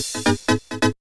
フフフ。